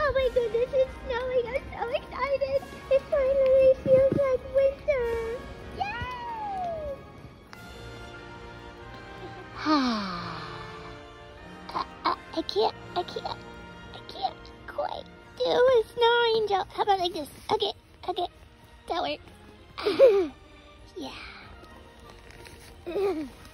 Oh my goodness, it's snowing. I'm so excited. It finally feels like winter. Yay! I, I, I can't, I can't, I can't quite do a snow angel. How about like this? Okay, okay, that works. yeah.